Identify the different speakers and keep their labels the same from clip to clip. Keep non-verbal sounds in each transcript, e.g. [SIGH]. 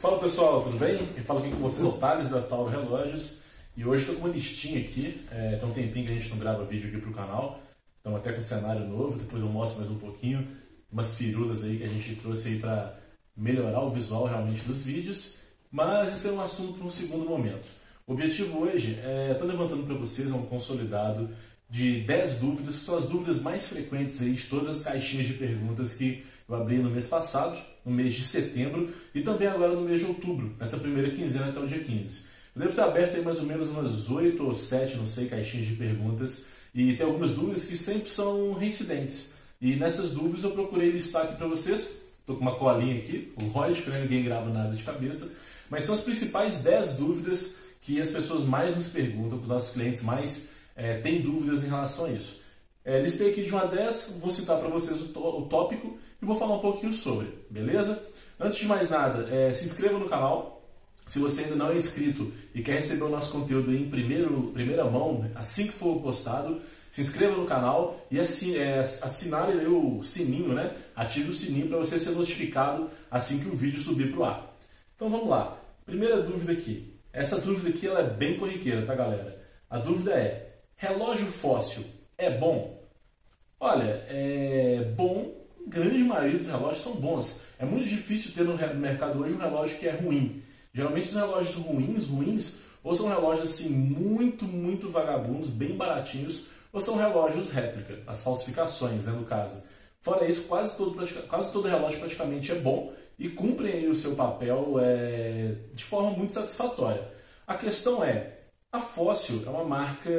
Speaker 1: Fala pessoal, tudo bem? Quem fala aqui com vocês é o Thales da Tauro Relógios e hoje estou com uma listinha aqui. É, tem um tempinho que a gente não grava vídeo aqui para o canal, então até com cenário novo. Depois eu mostro mais um pouquinho, umas firulas aí que a gente trouxe aí para melhorar o visual realmente dos vídeos. Mas isso é um assunto para um segundo momento. O objetivo hoje é estou levantando para vocês um consolidado de 10 dúvidas, que são as dúvidas mais frequentes aí de todas as caixinhas de perguntas que eu abri no mês passado, no mês de setembro e também agora no mês de outubro, nessa primeira quinzena até o dia 15. Eu devo estar aberto aí mais ou menos umas 8 ou 7, não sei, caixinhas de perguntas e tem algumas dúvidas que sempre são reincidentes. E nessas dúvidas eu procurei listar aqui para vocês. Estou com uma colinha aqui, lógico, né? ninguém grava nada de cabeça, mas são as principais 10 dúvidas que as pessoas mais nos perguntam, que os nossos clientes mais é, têm dúvidas em relação a isso. É, listei aqui de 1 a 10, vou citar para vocês o, o tópico e vou falar um pouquinho sobre, beleza? Antes de mais nada, é, se inscreva no canal. Se você ainda não é inscrito e quer receber o nosso conteúdo em primeiro, primeira mão, assim que for postado, se inscreva no canal e é, assinale o sininho, né? Ative o sininho para você ser notificado assim que o vídeo subir para o ar. Então vamos lá. Primeira dúvida aqui. Essa dúvida aqui ela é bem corriqueira, tá galera? A dúvida é: relógio fóssil é bom? Olha, é bom grande maioria dos relógios são bons. É muito difícil ter no mercado hoje um relógio que é ruim. Geralmente os relógios ruins, ruins, ou são relógios assim muito, muito vagabundos, bem baratinhos, ou são relógios réplica, as falsificações, né, no caso. Fora isso, quase todo, quase todo relógio praticamente é bom e cumpre o seu papel é, de forma muito satisfatória. A questão é, a Fóssil é uma marca,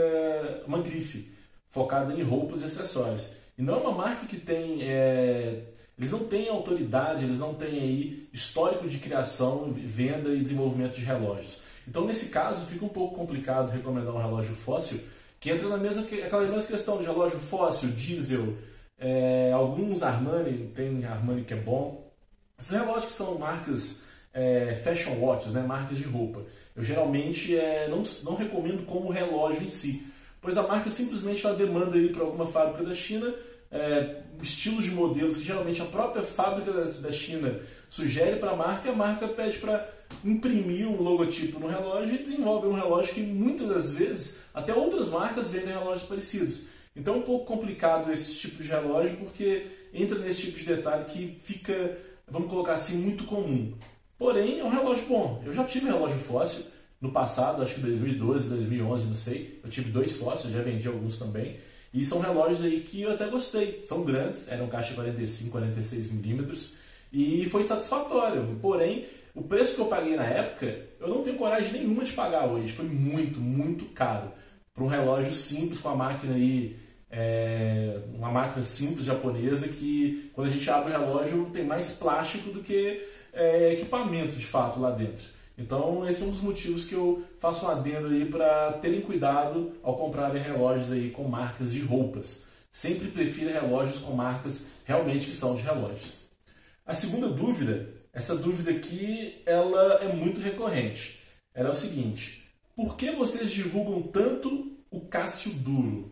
Speaker 1: uma grife, focada em roupas e acessórios. E não é uma marca que tem. É, eles não têm autoridade, eles não têm aí histórico de criação, venda e desenvolvimento de relógios. Então, nesse caso, fica um pouco complicado recomendar um relógio fóssil, que entra na mesma, aquela mesma questão de relógio fóssil, diesel, é, alguns Armani, tem Armani que é bom. Esses relógios que são marcas é, fashion watches, né, marcas de roupa. Eu geralmente é, não, não recomendo como relógio em si, pois a marca simplesmente ela demanda para alguma fábrica da China é, estilos de modelos que geralmente a própria fábrica da, da China sugere para a marca, a marca pede para imprimir um logotipo no relógio e desenvolve um relógio que muitas das vezes até outras marcas vendem relógios parecidos. Então é um pouco complicado esse tipo de relógio porque entra nesse tipo de detalhe que fica, vamos colocar assim, muito comum. Porém, é um relógio bom. Eu já tive relógio fóssil no passado, acho que 2012, 2011, não sei. Eu tive dois fósseis, já vendi alguns também. E são relógios aí que eu até gostei. São grandes, eram caixa 45, 46 milímetros e foi satisfatório. Porém, o preço que eu paguei na época, eu não tenho coragem nenhuma de pagar hoje. Foi muito, muito caro. Para um relógio simples com a máquina aí, é, uma máquina simples japonesa que quando a gente abre o relógio tem mais plástico do que é, equipamento de fato lá dentro. Então, esse é um dos motivos que eu faço um adendo aí para terem cuidado ao comprarem relógios aí com marcas de roupas. Sempre prefira relógios com marcas realmente que são de relógios. A segunda dúvida, essa dúvida aqui, ela é muito recorrente. Ela é o seguinte: por que vocês divulgam tanto o Cássio Duro?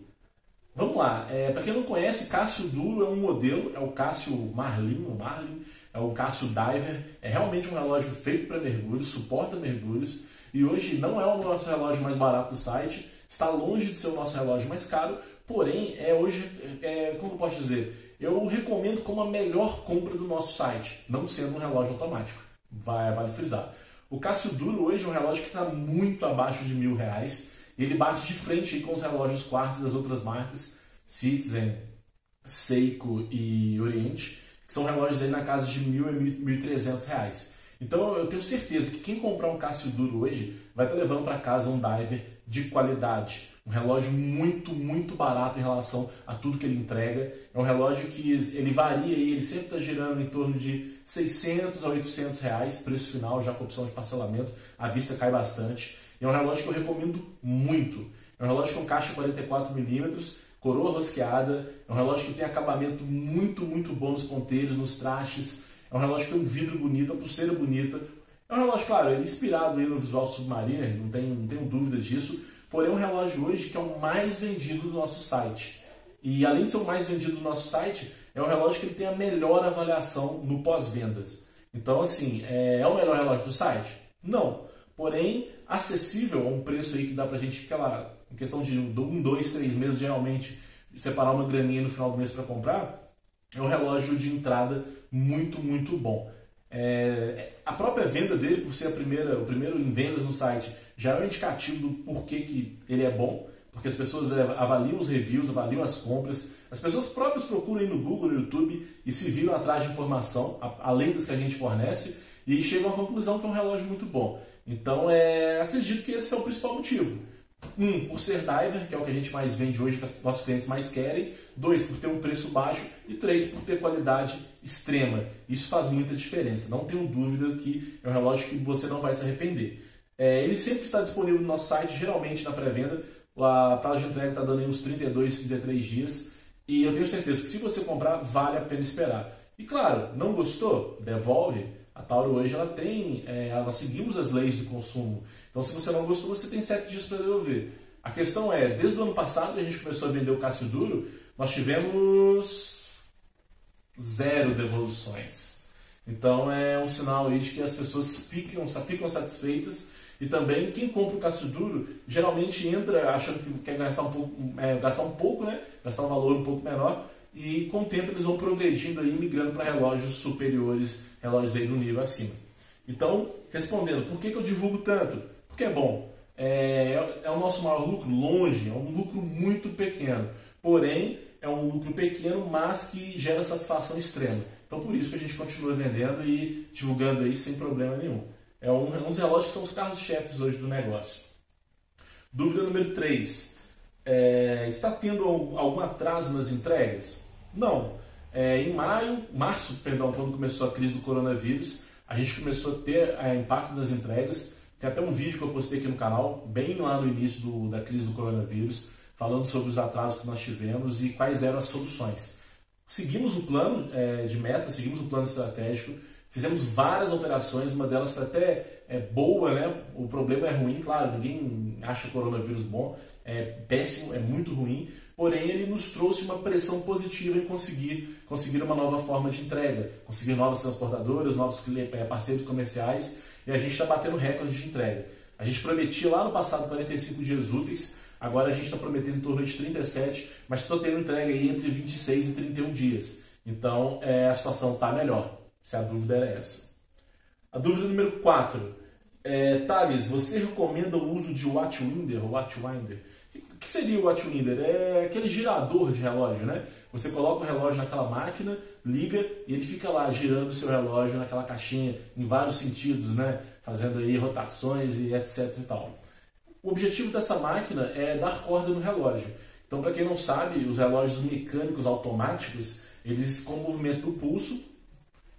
Speaker 1: Vamos lá, é, para quem não conhece, Cássio Duro é um modelo, é o Cássio Marlin, o Marlin, é o Cássio Diver, é realmente um relógio feito para mergulhos, suporta mergulhos. E hoje não é o nosso relógio mais barato do site, está longe de ser o nosso relógio mais caro, porém é hoje, é, como eu posso dizer, eu recomendo como a melhor compra do nosso site, não sendo um relógio automático, vai, vale frisar. O Cássio Duro hoje é um relógio que está muito abaixo de mil reais, ele bate de frente com os relógios quartos das outras marcas, Citizen, Seiko e Oriente, que são relógios aí na casa de mil e mil trezentos reais. Então eu tenho certeza que quem comprar um Cássio Duro hoje vai estar levando para casa um diver de qualidade. Um relógio muito, muito barato em relação a tudo que ele entrega. É um relógio que ele varia e ele sempre está girando em torno de 600 a 800 reais, preço final, já com opção de parcelamento. A vista cai bastante. É um relógio que eu recomendo muito. É um relógio com caixa 44 milímetros coroa rosqueada, é um relógio que tem acabamento muito, muito bom nos ponteiros, nos trastes, é um relógio que tem um vidro bonito, a pulseira bonita. É um relógio, claro, ele é inspirado no visual Submariner, não tenho, não tenho dúvida disso, porém é um relógio hoje que é o mais vendido do nosso site. E além de ser o mais vendido do nosso site, é um relógio que ele tem a melhor avaliação no pós-vendas. Então, assim, é, é o melhor relógio do site? Não. Porém, acessível a um preço aí que dá pra gente, aquela, em questão de um, dois, três meses, geralmente, separar uma graninha no final do mês para comprar, é um relógio de entrada muito, muito bom. É, a própria venda dele, por ser a primeira, o primeiro em vendas no site, já é um indicativo do porquê que ele é bom, porque as pessoas é, avaliam os reviews, avaliam as compras, as pessoas próprias procuram no Google, no YouTube e se viram atrás de informação, além das que a gente fornece, e chegam à conclusão que é um relógio muito bom. Então, é, acredito que esse é o principal motivo. Um, por ser diver, que é o que a gente mais vende hoje, que os nossos clientes mais querem. Dois, por ter um preço baixo. E três, por ter qualidade extrema. Isso faz muita diferença. Não tenho dúvida que é um relógio que você não vai se arrepender. É, ele sempre está disponível no nosso site, geralmente na pré-venda. A prazo de entrega está dando uns 32, 33 dias. E eu tenho certeza que se você comprar, vale a pena esperar. E claro, não gostou? Devolve. A Tauro hoje ela tem, é, nós seguimos as leis do consumo. Então, se você não gostou, você tem sete dias para devolver. A questão é, desde o ano passado que a gente começou a vender o Cássio Duro, nós tivemos zero devoluções. Então é um sinal aí de que as pessoas ficam, ficam satisfeitas e também quem compra o Cássio Duro geralmente entra achando que quer gastar um pouco, é, gastar um pouco, né? Gastar um valor um pouco menor e com o tempo eles vão progredindo aí, migrando para relógios superiores, relógios aí do nível acima. Então, respondendo, por que, que eu divulgo tanto? Porque é bom. É, é o nosso maior lucro? Longe, é um lucro muito pequeno. Porém, é um lucro pequeno, mas que gera satisfação extrema. Então, por isso que a gente continua vendendo e divulgando aí sem problema nenhum. É um, um dos relógios que são os carros-chefes hoje do negócio. Dúvida número 3. É, está tendo algum atraso nas entregas? Não. É, em maio, março, perdão, quando começou a crise do coronavírus, a gente começou a ter é, impacto nas entregas. Tem até um vídeo que eu postei aqui no canal, bem lá no início do, da crise do coronavírus, falando sobre os atrasos que nós tivemos e quais eram as soluções. Seguimos o plano é, de meta, seguimos o plano estratégico, fizemos várias alterações, uma delas foi até é, boa, né? O problema é ruim, claro, ninguém acha o coronavírus bom, é péssimo, é muito ruim, porém ele nos trouxe uma pressão positiva em conseguir, conseguir uma nova forma de entrega, conseguir novas transportadoras, novos é, parceiros comerciais e a gente está batendo recorde de entrega. A gente prometia lá no passado 45 dias úteis, agora a gente está prometendo em torno de 37, mas estou tendo entrega aí entre 26 e 31 dias. Então é, a situação está melhor, se a dúvida era essa. A dúvida número 4. É, Thales, você recomenda o uso de Watchwinder Watchwinder? O que seria o Watchwinder? É aquele girador de relógio, né? Você coloca o relógio naquela máquina, liga e ele fica lá girando o seu relógio naquela caixinha em vários sentidos, né? Fazendo aí rotações e etc e tal. O objetivo dessa máquina é dar corda no relógio. Então, para quem não sabe, os relógios mecânicos automáticos, eles com o movimento do pulso,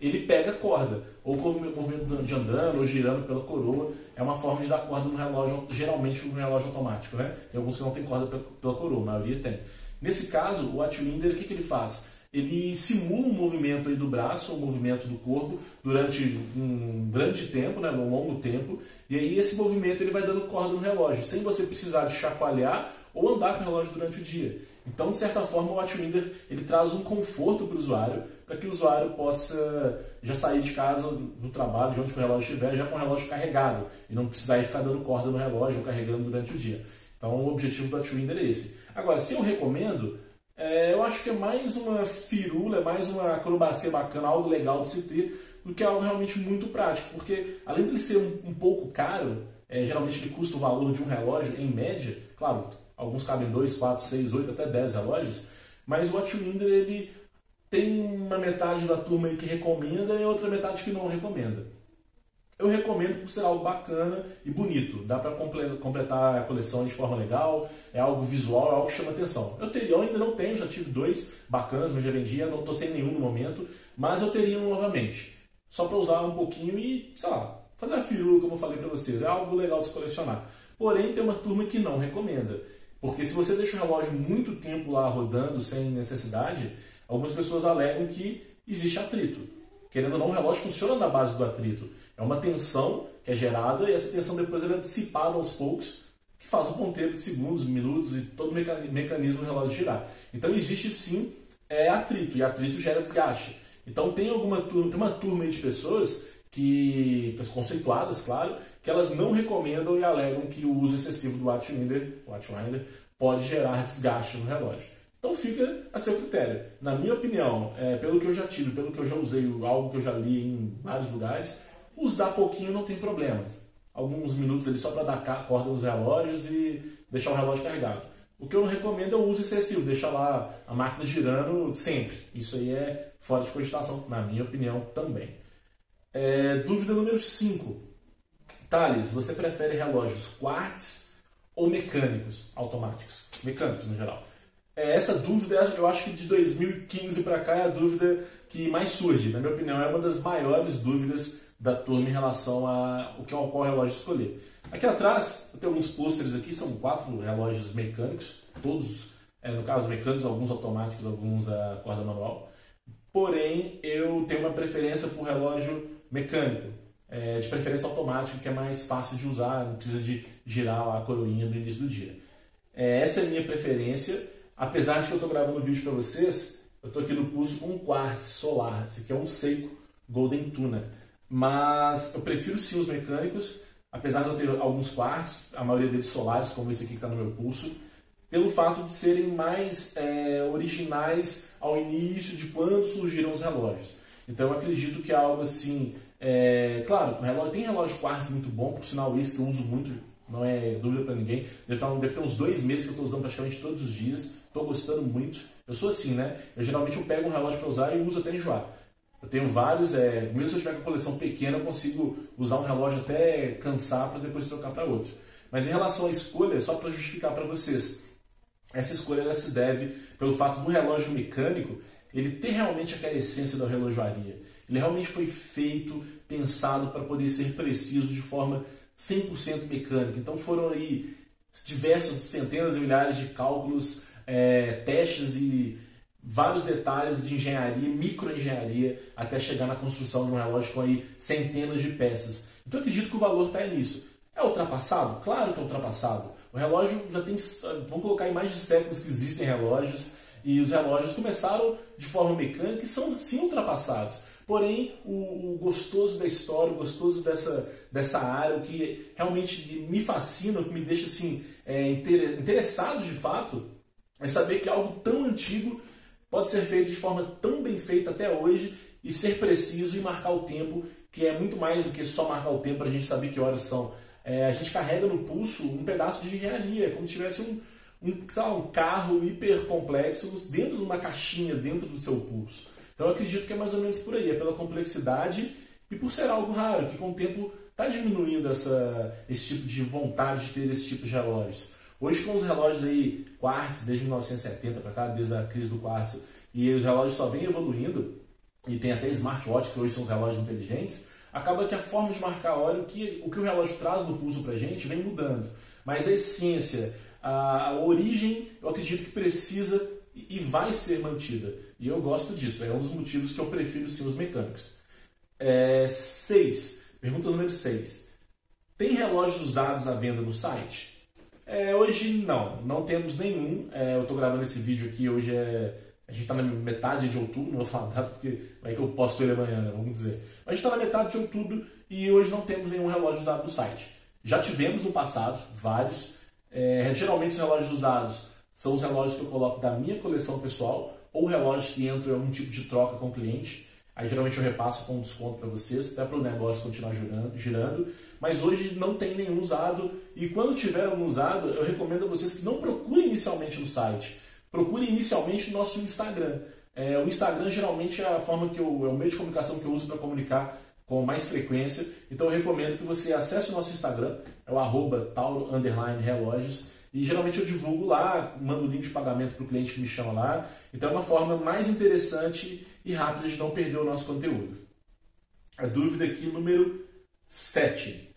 Speaker 1: ele pega corda, ou com o movimento de andando, ou girando pela coroa, é uma forma de dar corda no relógio, geralmente no relógio automático, né? Tem alguns que não tem corda pela coroa, a maioria tem. Nesse caso, o Watchwinder, o que, que ele faz? Ele simula um movimento do braço, um movimento do corpo, durante um grande tempo, né, um longo tempo, e aí esse movimento ele vai dando corda no relógio, sem você precisar de chacoalhar ou andar com o relógio durante o dia. Então, de certa forma, o Watchwinder ele traz um conforto para o usuário, para que o usuário possa já sair de casa, do trabalho, de onde o relógio estiver, já com o relógio carregado, e não precisar ficar dando corda no relógio ou carregando durante o dia. Então, o objetivo do Watchwinder é esse. Agora, se eu recomendo, é, eu acho que é mais uma firula, é mais uma acrobacia bacana, algo legal de se ter, do que algo realmente muito prático, porque além de ele ser um, um pouco caro, é, geralmente ele custa o valor de um relógio em média, claro, alguns cabem 2, 4, 6, 8, até 10 relógios, mas o Watchwinder ele tem uma metade da turma que recomenda e outra metade que não recomenda. Eu recomendo por ser algo bacana e bonito. Dá para completar a coleção de forma legal, é algo visual, é algo que chama atenção. Eu teria, eu ainda não tenho, já tive dois bacanas, mas já vendia, não estou sem nenhum no momento, mas eu teria um novamente. Só para usar um pouquinho e, sei lá, fazer a firula, como eu falei para vocês. É algo legal de se colecionar. Porém, tem uma turma que não recomenda. Porque se você deixa o relógio muito tempo lá rodando sem necessidade, algumas pessoas alegam que existe atrito. Querendo ou não, o relógio funciona na base do atrito. É uma tensão que é gerada e essa tensão depois é dissipada aos poucos, que faz o ponteiro de segundos, minutos e todo o mecanismo do relógio girar. Então existe sim é, atrito, e atrito gera desgaste. Então tem alguma turma, tem uma turma de pessoas que, conceituadas, claro, que elas não recomendam e alegam que o uso excessivo do Watchwinder, pode gerar desgaste no relógio. Então fica a seu critério. Na minha opinião, é, pelo que eu já tive, pelo que eu já usei, algo que eu já li em vários lugares, usar pouquinho não tem problema. Alguns minutos ali só para dar corda nos relógios e deixar o relógio carregado. O que eu não recomendo é o uso excessivo, deixar lá a máquina girando sempre. Isso aí é fora de cogitação, na minha opinião, também. É, dúvida número 5. Thales, você prefere relógios quartz ou mecânicos automáticos? Mecânicos no geral. É, essa dúvida, eu acho que de 2015 para cá é a dúvida que mais surge. Na minha opinião, é uma das maiores dúvidas da turma em relação a o que qual relógio escolher. Aqui atrás, eu tenho alguns pôsteres aqui, são quatro relógios mecânicos, todos, é, no caso, mecânicos, alguns automáticos, alguns a corda manual. Porém, eu tenho uma preferência por relógio mecânico, é, de preferência automático, que é mais fácil de usar, não precisa de girar a coroinha no início do dia. É, essa é a minha preferência, apesar de que eu estou gravando um vídeo para vocês, eu estou aqui no pulso um quartz solar, esse aqui é um Seiko Golden Tuna. Mas eu prefiro sim os mecânicos, apesar de eu ter alguns quartos, a maioria deles solares, como esse aqui que está no meu pulso, pelo fato de serem mais é, originais ao início de quando surgiram os relógios. Então eu acredito que é algo assim. É, claro, relógio, tem relógio quartz muito bom, por sinal esse que eu uso muito, não é dúvida para ninguém. Deve, estar, deve ter uns dois meses que eu estou usando praticamente todos os dias, estou gostando muito. Eu sou assim, né? Eu geralmente eu pego um relógio para usar e uso até enjoar. Eu tenho vários, é, mesmo se eu tiver com coleção pequena, eu consigo usar um relógio até cansar para depois trocar para outro. Mas em relação à escolha, só para justificar para vocês, essa escolha se deve pelo fato do relógio mecânico ele ter realmente aquela essência da relojoaria. Ele realmente foi feito, pensado para poder ser preciso de forma 100% mecânica. Então foram aí diversos centenas e milhares de cálculos, é, testes e vários detalhes de engenharia, microengenharia, até chegar na construção de um relógio com aí centenas de peças. Então acredito que o valor está nisso. É ultrapassado? Claro que é ultrapassado. O relógio já tem, vamos colocar em mais de séculos que existem relógios, e os relógios começaram de forma mecânica e são sim ultrapassados. Porém, o, o gostoso da história, o gostoso dessa, dessa área, o que realmente me fascina, o que me deixa assim, é, interessado de fato, é saber que algo tão antigo pode ser feito de forma tão bem feita até hoje e ser preciso e marcar o tempo, que é muito mais do que só marcar o tempo para a gente saber que horas são. É, a gente carrega no pulso um pedaço de engenharia, como se tivesse um, um, lá, um carro hiper complexo dentro de uma caixinha, dentro do seu pulso. Então eu acredito que é mais ou menos por aí, é pela complexidade e por ser algo raro, que com o tempo está diminuindo essa, esse tipo de vontade de ter esse tipo de relógios. Hoje com os relógios aí quartzo, desde 1970 para cá, desde a crise do quartzo, e os relógios só vêm evoluindo, e tem até smartwatch, que hoje são os relógios inteligentes, acaba que a forma de marcar a hora, o que o, que o relógio traz no pulso para a gente, vem mudando. Mas a essência, a, a origem, eu acredito que precisa e vai ser mantida. E eu gosto disso, é um dos motivos que eu prefiro sim os mecânicos. 6. É, pergunta número 6. Tem relógios usados à venda no site? É, hoje não, não temos nenhum. É, eu estou gravando esse vídeo aqui, hoje é. A gente está na metade de outubro, [LAUGHS] não vou falar data porque vai que eu posto ele amanhã, né, vamos dizer. Mas a gente está na metade de outubro e hoje não temos nenhum relógio usado no site. Já tivemos no passado vários. É, geralmente os relógios usados são os relógios que eu coloco da minha coleção pessoal ou relógios que entram em algum tipo de troca com o cliente. Aí geralmente eu repasso com um desconto para vocês, até para o negócio continuar girando, girando. Mas hoje não tem nenhum usado. E quando tiver um usado, eu recomendo a vocês que não procurem inicialmente no site. Procurem inicialmente no nosso Instagram. É, o Instagram geralmente é a forma que eu, é o meio de comunicação que eu uso para comunicar com mais frequência. Então eu recomendo que você acesse o nosso Instagram, é o arroba tauro relógios. E geralmente eu divulgo lá, mando o link de pagamento para o cliente que me chama lá. Então é uma forma mais interessante e rápida de não perder o nosso conteúdo. A dúvida aqui número 7.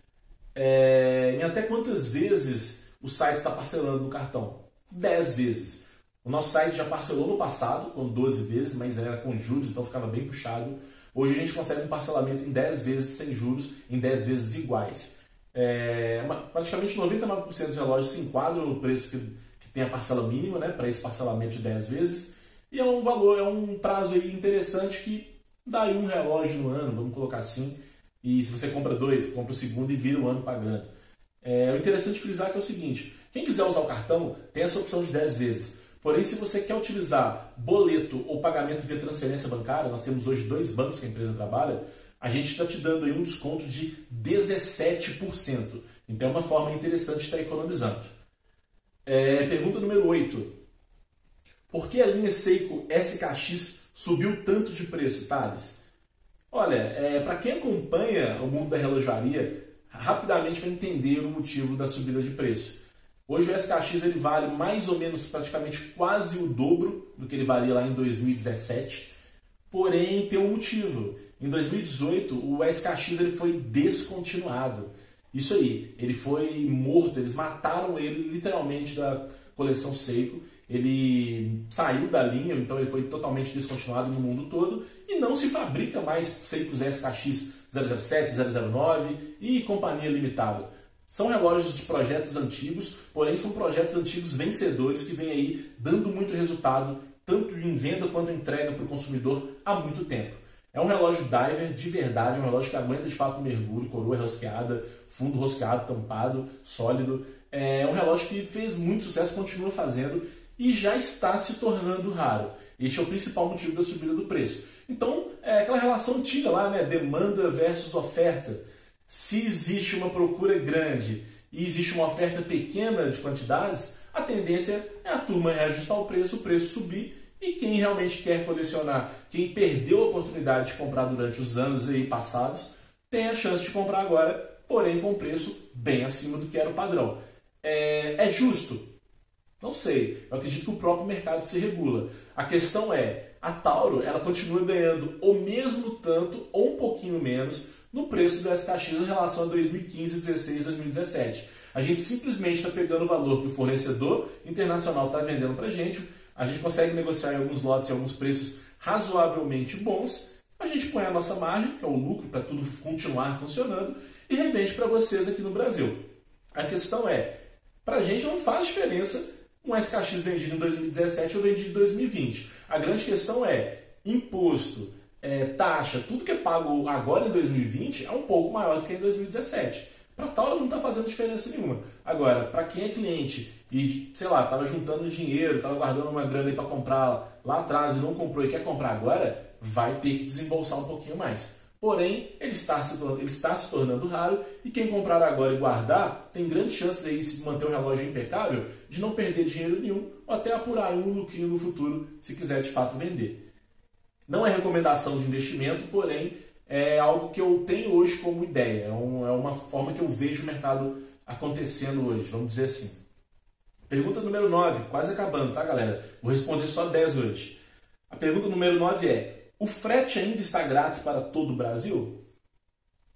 Speaker 1: É, em até quantas vezes o site está parcelando no cartão? 10 vezes. O nosso site já parcelou no passado, com 12 vezes, mas era com juros, então ficava bem puxado. Hoje a gente consegue um parcelamento em 10 vezes sem juros, em 10 vezes iguais. É, praticamente 99% dos relógios se enquadram no preço que, que tem a parcela mínima né, para esse parcelamento de 10 vezes. E é um valor, é um prazo aí interessante que dá aí um relógio no ano, vamos colocar assim. E se você compra dois, compra o segundo e vira o ano pagando. É, o interessante frisar que é o seguinte: quem quiser usar o cartão tem essa opção de 10 vezes. Porém, se você quer utilizar boleto ou pagamento via transferência bancária, nós temos hoje dois bancos que a empresa trabalha, a gente está te dando aí um desconto de 17%. Então é uma forma interessante de estar economizando. É, pergunta número 8. Por que a linha Seiko SKX subiu tanto de preço, Thales? Olha, é, para quem acompanha o mundo da relojaria, rapidamente vai entender o motivo da subida de preço. Hoje o SKX ele vale mais ou menos praticamente quase o dobro do que ele valia lá em 2017, porém tem um motivo. Em 2018 o SKX ele foi descontinuado. Isso aí, ele foi morto, eles mataram ele literalmente da coleção Seiko. Ele saiu da linha, então ele foi totalmente descontinuado no mundo todo e não se fabrica mais Seikos SKX 007, 009 e companhia limitada. São relógios de projetos antigos, porém são projetos antigos vencedores que vêm aí dando muito resultado, tanto em venda quanto em entrega para o consumidor há muito tempo. É um relógio diver de verdade, um relógio que aguenta de fato mergulho, coroa rosqueada, fundo rosqueado, tampado, sólido. É um relógio que fez muito sucesso, continua fazendo e já está se tornando raro. Este é o principal motivo da subida do preço. Então, é aquela relação antiga lá, né? Demanda versus oferta. Se existe uma procura grande e existe uma oferta pequena de quantidades, a tendência é a turma reajustar o preço, o preço subir e quem realmente quer colecionar, quem perdeu a oportunidade de comprar durante os anos aí passados, tem a chance de comprar agora, porém com preço bem acima do que era o padrão. É, é justo? Não sei. Eu acredito que o próprio mercado se regula. A questão é, a Tauro ela continua ganhando o mesmo tanto ou um pouquinho menos no preço do SKX em relação a 2015, 16, 2017. A gente simplesmente está pegando o valor que o fornecedor internacional está vendendo para gente, a gente consegue negociar em alguns lotes em alguns preços razoavelmente bons, a gente põe a nossa margem, que é o lucro para tudo continuar funcionando, e revende para vocês aqui no Brasil. A questão é, para a gente não faz diferença um SKX vendido em 2017 ou vendido em 2020. A grande questão é imposto, é, taxa, tudo que é pago agora em 2020 é um pouco maior do que em 2017. Para tal não está fazendo diferença nenhuma. Agora, para quem é cliente e, sei lá, estava juntando dinheiro, estava guardando uma grana para comprar lá atrás e não comprou e quer comprar agora, vai ter que desembolsar um pouquinho mais. Porém, ele está, se tornando, ele está se tornando raro e quem comprar agora e guardar tem grandes chances aí, se manter o relógio impecável, de não perder dinheiro nenhum ou até apurar um lucrinho no futuro se quiser de fato vender. Não é recomendação de investimento, porém é algo que eu tenho hoje como ideia, é, é uma forma que eu vejo o mercado acontecendo hoje, vamos dizer assim. Pergunta número 9, quase acabando, tá galera? Vou responder só 10 hoje. A pergunta número 9 é: o frete ainda está grátis para todo o Brasil?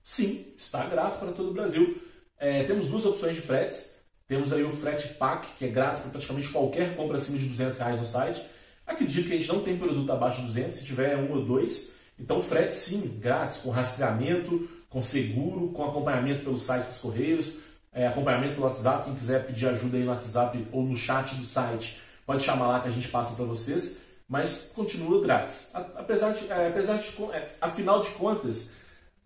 Speaker 1: Sim, está grátis para todo o Brasil. É, temos duas opções de fretes. Temos aí o frete PAC, que é grátis para praticamente qualquer compra acima de 200 reais no site. Acredito que a gente não tem produto abaixo de 200, se tiver um ou dois. Então, frete sim, grátis, com rastreamento, com seguro, com acompanhamento pelo site dos Correios, é, acompanhamento pelo WhatsApp. Quem quiser pedir ajuda aí no WhatsApp ou no chat do site, pode chamar lá que a gente passa para vocês mas continua grátis. Apesar de, é, apesar de, é, afinal de contas,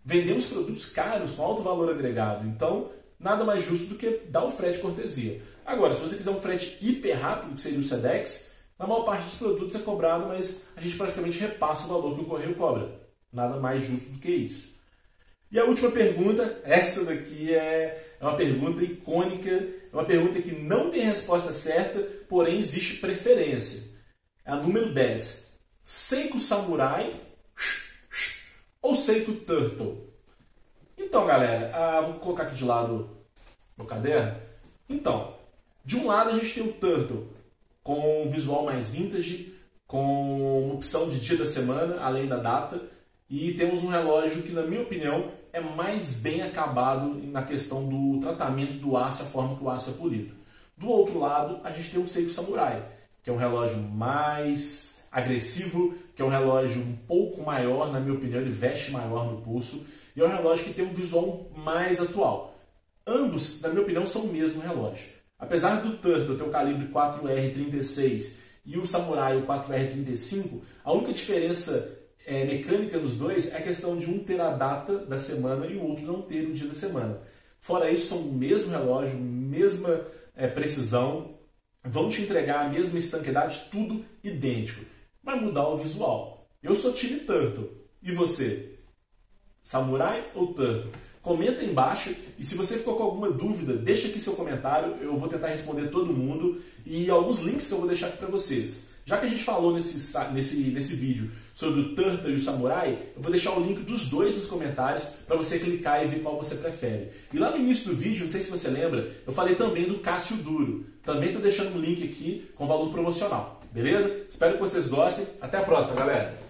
Speaker 1: vendemos produtos caros com alto valor agregado, então nada mais justo do que dar o frete cortesia. Agora, se você quiser um frete hiper rápido, que seria o SEDEX, na maior parte dos produtos é cobrado, mas a gente praticamente repassa o valor que o correio cobra. Nada mais justo do que isso. E a última pergunta, essa daqui é, é uma pergunta icônica, é uma pergunta que não tem resposta certa, porém existe preferência. É a número 10. Seiko Samurai ou Seiko Turtle? Então, galera, ah, vou colocar aqui de lado meu caderno. Então, de um lado a gente tem o Turtle com um visual mais vintage, com opção de dia da semana, além da data, e temos um relógio que, na minha opinião, é mais bem acabado na questão do tratamento do aço, a forma que o aço é polido. Do outro lado, a gente tem o Seiko Samurai, que é um relógio mais agressivo, que é um relógio um pouco maior, na minha opinião, ele veste maior no pulso, e é um relógio que tem um visual mais atual. Ambos, na minha opinião, são o mesmo relógio. Apesar do Turtle ter o calibre 4R36 e o Samurai o 4R35, a única diferença é, mecânica nos dois é a questão de um ter a data da semana e o outro não ter o dia da semana. Fora isso, são o mesmo relógio, mesma é, precisão, vão te entregar a mesma estanqueidade, tudo idêntico. Vai mudar o visual. Eu sou time Turtle. E você? Samurai ou Turtle? Comenta embaixo e se você ficou com alguma dúvida, deixa aqui seu comentário, eu vou tentar responder todo mundo e alguns links que eu vou deixar aqui para vocês. Já que a gente falou nesse, nesse, nesse vídeo sobre o Turtle e o Samurai, eu vou deixar o link dos dois nos comentários para você clicar e ver qual você prefere. E lá no início do vídeo, não sei se você lembra, eu falei também do Cássio Duro. Também estou deixando um link aqui com valor promocional. Beleza? Espero que vocês gostem. Até a próxima, galera!